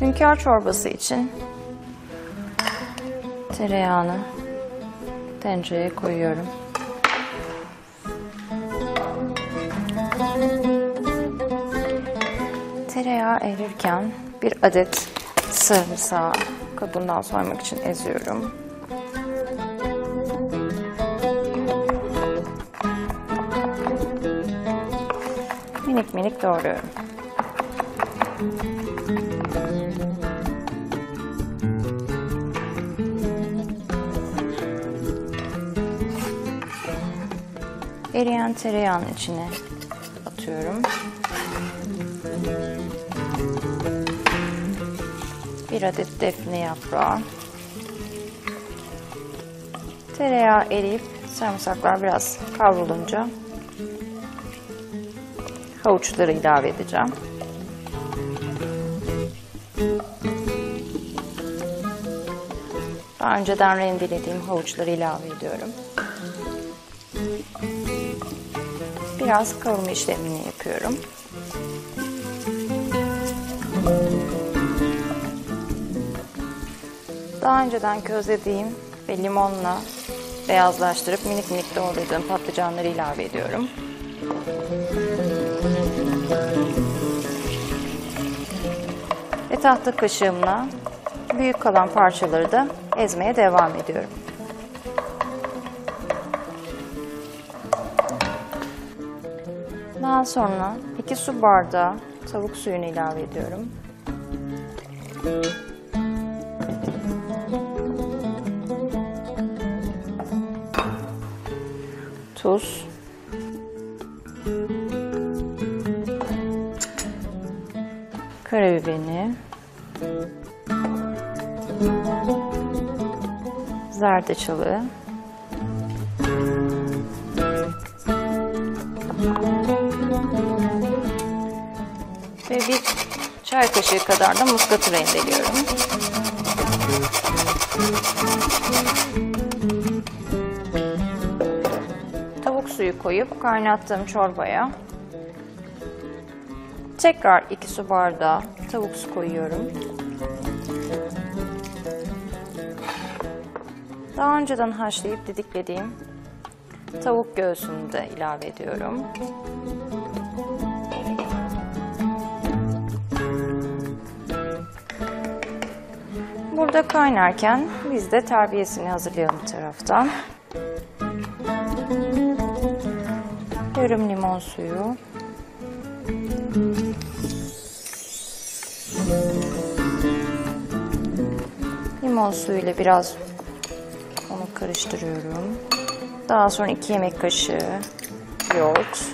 Hünkâr çorbası için tereyağını tencereye koyuyorum. Tereyağı erirken bir adet sarımsağı kabuğundan soymak için eziyorum. Minik minik doğruyorum. Eriyen tereyağının içine atıyorum. Bir adet defne yaprağı. Tereyağı eriyip sarımsaklar biraz kavrulunca havuçları ilave edeceğim. Daha önceden rendelediğim havuçları ilave ediyorum. Biraz kavurma işlemini yapıyorum. Daha önceden közlediğim ve limonla beyazlaştırıp minik minik doğradığım patlıcanları ilave ediyorum. Ve tahta kaşığımla büyük kalan parçaları da ezmeye devam ediyorum. Daha sonra 2 su bardağı tavuk suyunu ilave ediyorum. Tuz. Karabiberini. Zerdeçalı. Ve bir çay kaşığı kadar da muskatı rendeliyorum. Tavuk suyu koyup kaynattığım çorbaya tekrar 2 su bardağı tavuk su koyuyorum. Daha önceden haşlayıp didiklediğim tavuk göğsünü de ilave ediyorum. Burada kaynarken biz de terbiyesini hazırlayalım taraftan. Yarım limon suyu. Limon suyu ile biraz onu karıştırıyorum. Daha sonra 2 yemek kaşığı yoğurt.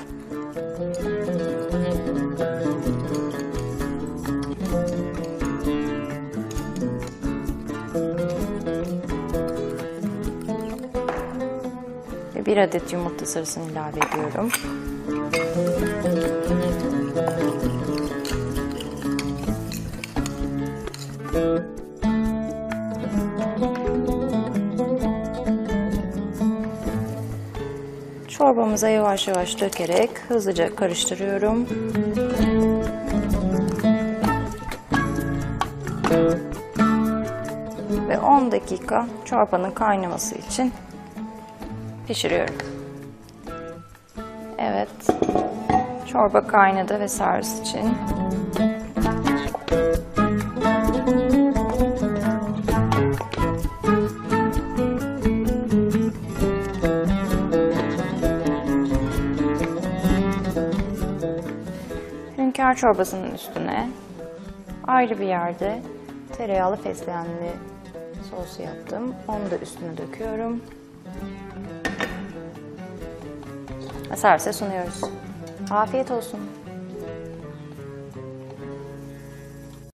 Bir adet yumurta sarısını ilave ediyorum. Çorbamıza yavaş yavaş dökerek hızlıca karıştırıyorum. Ve 10 dakika çorbanın kaynaması için pişiriyorum. Evet. Çorba kaynadı ve servis için. Hünkâr çorbasının üstüne ayrı bir yerde tereyağlı fesleğenli sos yaptım. Onu da üstüne döküyorum. Servise sunuyoruz. Afiyet olsun.